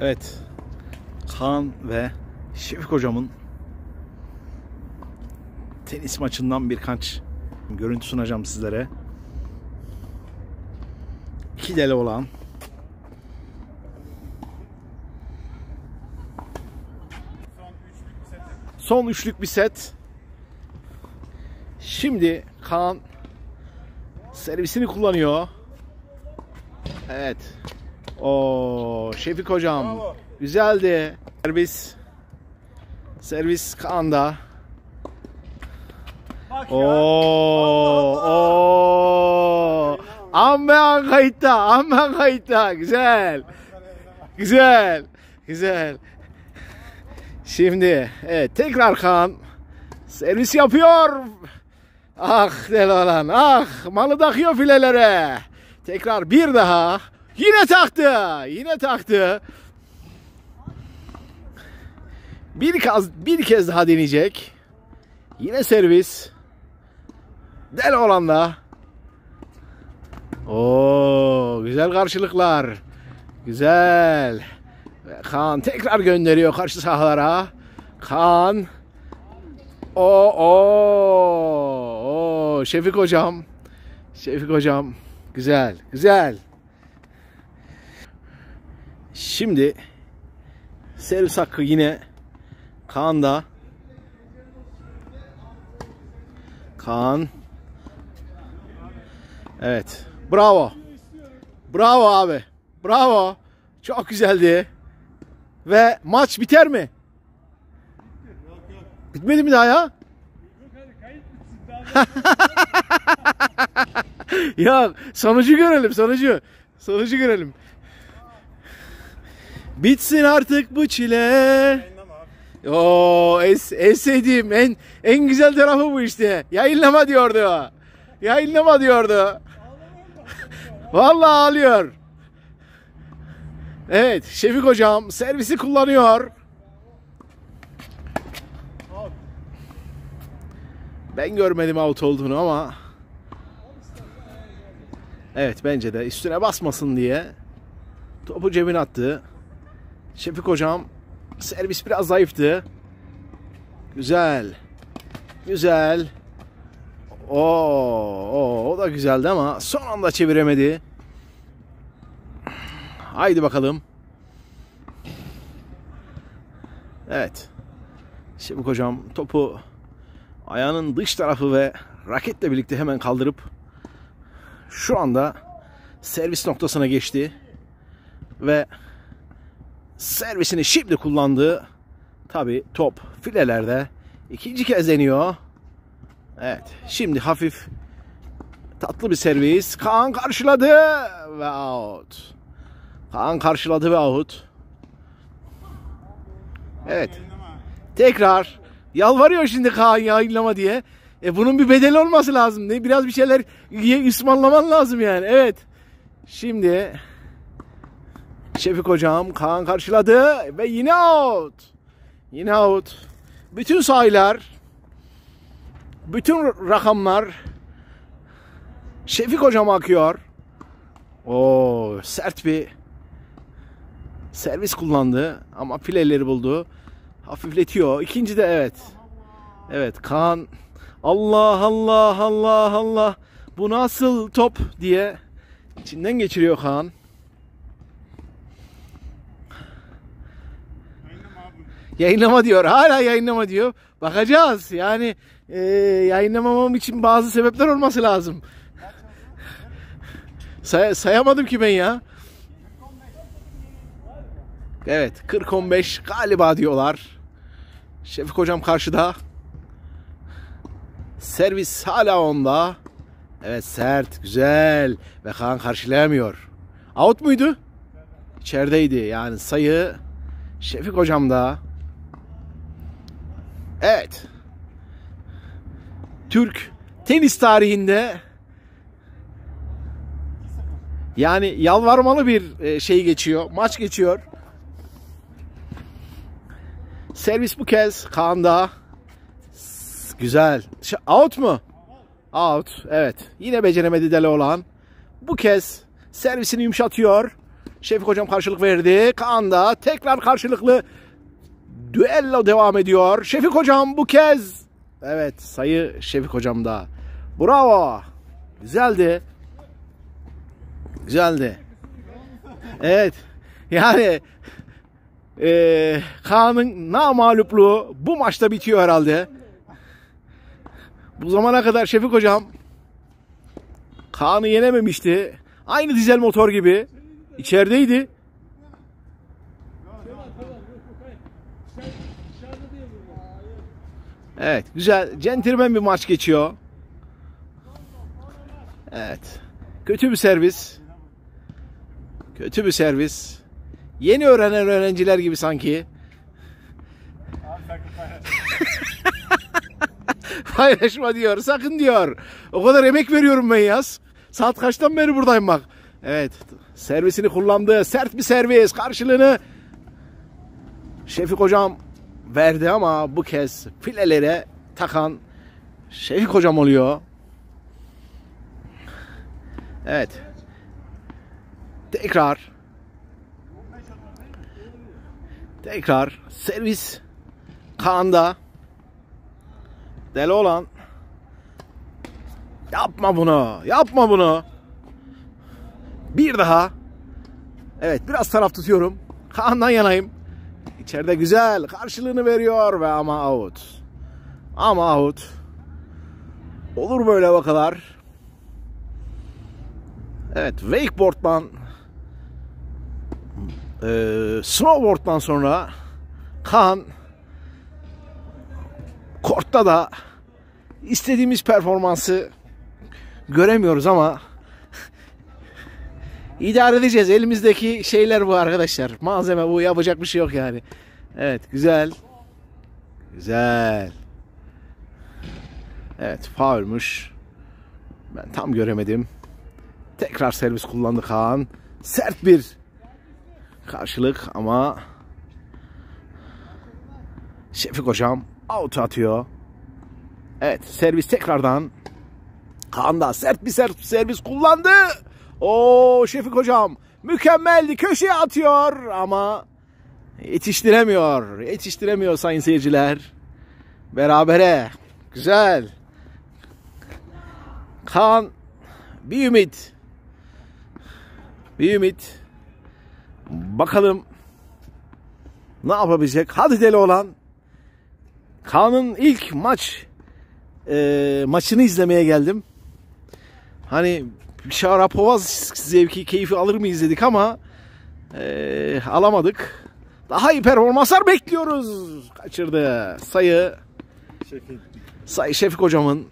Evet. Kaan ve Şefik hocamın tenis maçından birkaç görüntü sunacağım sizlere. İki deli olan son üçlük bir set. Şimdi Kaan servisini kullanıyor. Evet. O Şefik hocam. Bravo. Güzeldi. Servis. Servis Kaan'da. Oo, oo. Aman kayıtta, aman kayıtta. Güzel. Güzel. Güzel. Şimdi evet tekrar Kaan servis yapıyor. Ah deli olan ah malı takıyor filelere. Tekrar bir daha. Yine taktı. Yine taktı. Bir kez, bir kez daha deneyecek. Yine servis. Del olan da. Oo, güzel karşılıklar. Güzel. Kaan tekrar gönderiyor karşı sahalara. Kaan. O o o Şefik hocam. Şefik hocam. Güzel, güzel. Şimdi servis hakkı yine Kaan'da. Kaan. Evet. Bravo. Bravo abi. Bravo. Çok güzeldi. Ve maç biter mi? Bitmedi mi daha ya? Yok. Sonucu görelim. Sonucu. Sonucu görelim. Bitsin artık bu çile. Oo, en, en sevdiğim, en, en güzel tarafı bu işte. Yayınlama diyordu. Yayınlama diyordu. Vallahi ağlıyor. Evet, Şefik hocam servisi kullanıyor. Ben görmedim out olduğunu ama Evet bence de üstüne basmasın diye topu cebine attı. Şefik hocam servis biraz zayıftı. Güzel. Güzel. Oo, o, o da güzeldi ama son anda çeviremedi. Haydi bakalım. Evet. Şefik hocam topu ayağının dış tarafı ve raketle birlikte hemen kaldırıp şu anda servis noktasına geçti ve servisini şimdi kullandı. Tabi top filelerde ikinci kez deniyor. Evet şimdi hafif tatlı bir servis. Kaan karşıladı ve out. Kaan karşıladı ve out. Evet. Tekrar yalvarıyor şimdi Kaan yayınlama diye. E bunun bir bedeli olması lazım. Ne biraz bir şeyler ısmarlaman lazım yani. Evet. Şimdi Şefik hocam Kaan karşıladı ve yine out. Yine out. Bütün sayılar bütün rakamlar Şefik hocam akıyor. O sert bir servis kullandı ama fileleri buldu. Hafifletiyor. İkinci de evet. Evet Kaan Allah Allah Allah Allah bu nasıl top diye içinden geçiriyor Kaan. Yayınlama abi. Yayınlama diyor. Hala yayınlama diyor. Bakacağız. Yani e, yayınlamamam için bazı sebepler olması lazım. Say- sayamadım ki ben ya. Evet 40-15 galiba diyorlar. Şefik hocam karşıda. Servis hala onda. Evet sert, güzel. Ve Kaan karşılayamıyor. Out muydu? İçerideydi. Yani sayı Şefik hocam da. Evet. Türk tenis tarihinde yani yalvarmalı bir e, şey geçiyor. Maç geçiyor. Servis bu kez Kaan'da. Güzel. Out mu? Out. Evet. Yine beceremedi deli olan. Bu kez servisini yumuşatıyor. Şefik hocam karşılık verdi. Kaan da tekrar karşılıklı düello devam ediyor. Şefik hocam bu kez evet sayı Şefik hocam da. Bravo. Güzeldi. Güzeldi. Evet. Yani eee Kaan'ın namalupluğu bu maçta bitiyor herhalde. Bu zamana kadar Şefik hocam Kaan'ı yenememişti. Aynı dizel motor gibi. içerideydi. Evet güzel. Centilmen bir maç geçiyor. Evet. Kötü bir servis. Kötü bir servis. Yeni öğrenen öğrenciler gibi sanki. Paylaşma diyor. Sakın diyor. O kadar emek veriyorum ben yaz. Saat kaçtan beri buradayım bak. Evet. Servisini kullandı. Sert bir servis. Karşılığını Şefik hocam verdi ama bu kez filelere takan Şefik hocam oluyor. Evet. Tekrar. Tekrar servis Kaan'da. Deli olan. Yapma bunu. Yapma bunu. Bir daha. Evet biraz taraf tutuyorum. Kaan'dan yanayım. İçeride güzel karşılığını veriyor ve ama out. Ama out. Olur böyle vakalar. Evet wakeboard'dan eee snowboard'dan sonra Kaan kortta da istediğimiz performansı göremiyoruz ama idare edeceğiz. Elimizdeki şeyler bu arkadaşlar. Malzeme bu. Yapacak bir şey yok yani. Evet güzel. Güzel. Evet faulmuş. Ben tam göremedim. Tekrar servis kullandı Kaan. Sert bir karşılık ama Şefik hocam out atıyor. Evet servis tekrardan. Kaan da sert bir servis kullandı. O Şefik hocam mükemmeldi köşeye atıyor ama yetiştiremiyor. Yetiştiremiyor sayın seyirciler. Berabere. Güzel. Kaan bir ümit. Bir ümit. Bakalım ne yapabilecek? Hadi deli olan. Kaan'ın ilk maç e, maçını izlemeye geldim. Hani Şarapova zevki, keyfi alır mı izledik ama e, alamadık. Daha iyi performanslar bekliyoruz. Kaçırdı. Sayı Şefik. Sayı Şefik hocamın.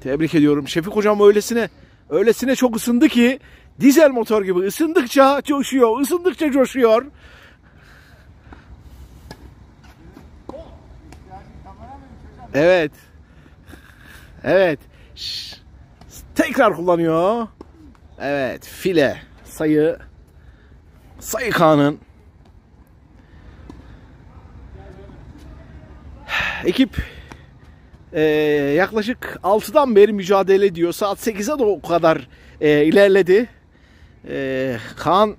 Tebrik ediyorum. Şefik hocam öylesine öylesine çok ısındı ki dizel motor gibi ısındıkça coşuyor, ısındıkça coşuyor. Evet. Evet. Şş. Tekrar kullanıyor. Evet. File. Sayı. Sayı Kaan'ın. Ekip e, yaklaşık 6'dan beri mücadele ediyor. Saat 8'e de o kadar e, ilerledi. E, Kaan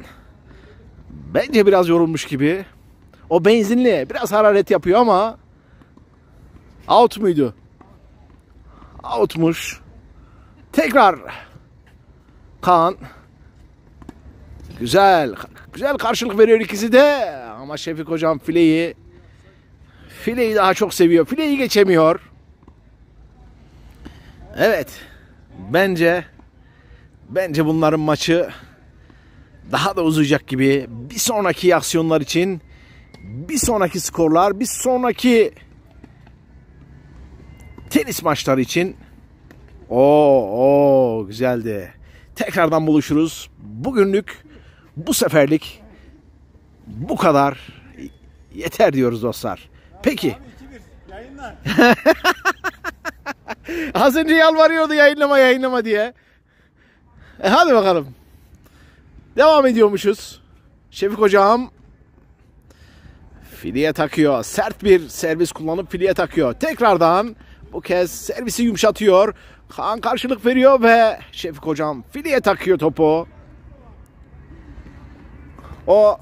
bence biraz yorulmuş gibi. O benzinli biraz hararet yapıyor ama out muydu? Outmuş. Tekrar Kaan güzel güzel karşılık veriyor ikisi de ama Şefik hocam fileyi fileyi daha çok seviyor. Fileyi geçemiyor. Evet. Bence bence bunların maçı daha da uzayacak gibi. Bir sonraki aksiyonlar için bir sonraki skorlar, bir sonraki tenis maçları için o o güzeldi. Tekrardan buluşuruz. Bugünlük bu seferlik bu kadar yeter diyoruz dostlar. Peki. Abi 2-1. Yayınlar. Az önce yalvarıyordu yayınlama yayınlama diye. E hadi bakalım. Devam ediyormuşuz. Şefik hocam filiye takıyor. Sert bir servis kullanıp filiye takıyor. Tekrardan bu kez servisi yumuşatıyor. Kaan karşılık veriyor ve Şefik hocam filiye takıyor topu. O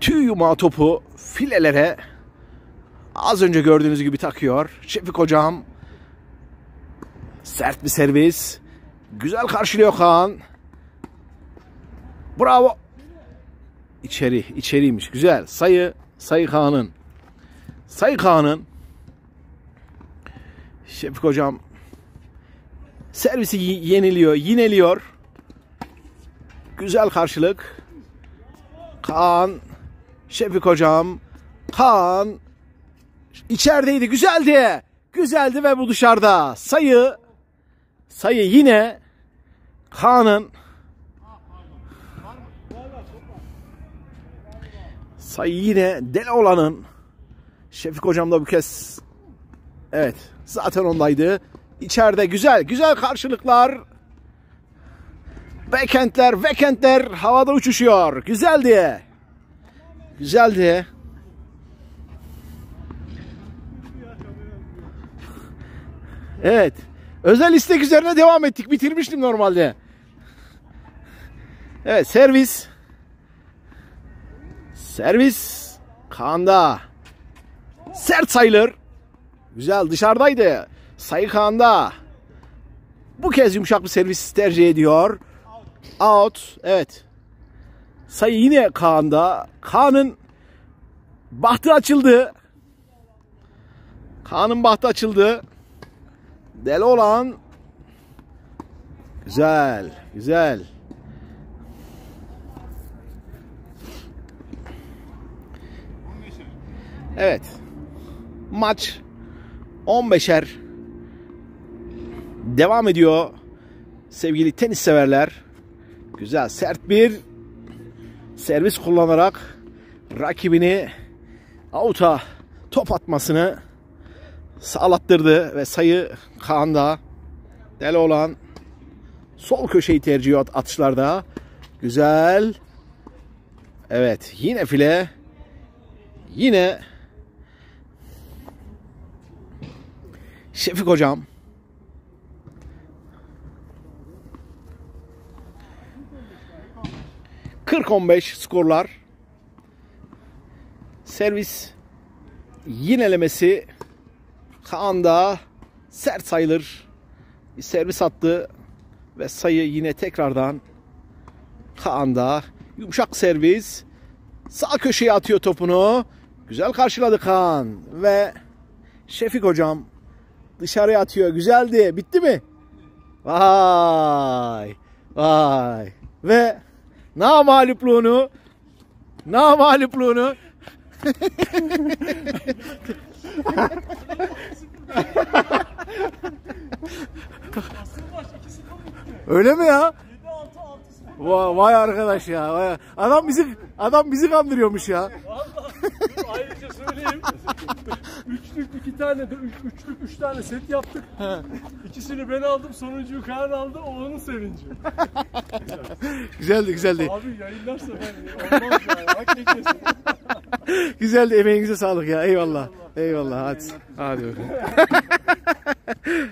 tüy yumağı topu filelere az önce gördüğünüz gibi takıyor. Şefik hocam sert bir servis. Güzel karşılıyor Kaan. Bravo. İçeri, içeriymiş. Güzel. Sayı, sayı Kaan'ın. Sayı Kaan'ın. Şefik hocam servisi yeniliyor, yineliyor. Güzel karşılık. Kaan, Şefik hocam, Kaan içerideydi, güzeldi. Güzeldi ve bu dışarıda. Sayı, sayı yine Kaan'ın sayı yine deli olanın Şefik hocam da bu kez evet zaten ondaydı. İçeride güzel güzel karşılıklar. Backhandler, backhandler havada uçuşuyor. Güzeldi. Güzeldi. Evet. Özel istek üzerine devam ettik. Bitirmiştim normalde. Evet servis. Servis. Kaan'da. Sert sayılır. Güzel dışarıdaydı. Sayı Kaan'da. Bu kez yumuşak bir servis tercih ediyor. Out. Evet. Sayı yine Kaan'da. Kaan'ın bahtı açıldı. Kaan'ın bahtı açıldı. Deli olan. Güzel. Güzel. Evet. Maç 15'er devam ediyor. Sevgili tenis severler. Güzel sert bir servis kullanarak rakibini avuta top atmasını sağlattırdı ve sayı Kaan'da deli olan sol köşeyi tercih ediyor atışlarda. Güzel. Evet yine file. Yine Şefik hocam. ...40-15 skorlar... ...servis... ...yinelemesi... ...Kaan'da... ...sert sayılır... ...bir servis attı... ...ve sayı yine tekrardan... ...Kaan'da... ...yumuşak servis... ...sağ köşeye atıyor topunu... ...güzel karşıladı Kaan... ...ve... ...Şefik hocam... Dışarıya atıyor. Güzeldi. Bitti mi? Vay. Vay. Ve namalipluğunu namalipluğunu Öyle mi ya? Vay, vay arkadaş ya. Vay. Adam bizi adam bizi kandırıyormuş ya. Ayrıca söyleyeyim. Üçlük iki tane de üç, üçlük üç tane set yaptık. İkisini ben aldım, sonuncuyu Kaan aldı. O onun sevinci. Güzeldi güzeldi. Abi yayınlarsa ben olmaz yani. Hak geçmesin. Güzeldi emeğinize sağlık ya. Eyvallah. Eyvallah. Hadi. Hadi. bakalım.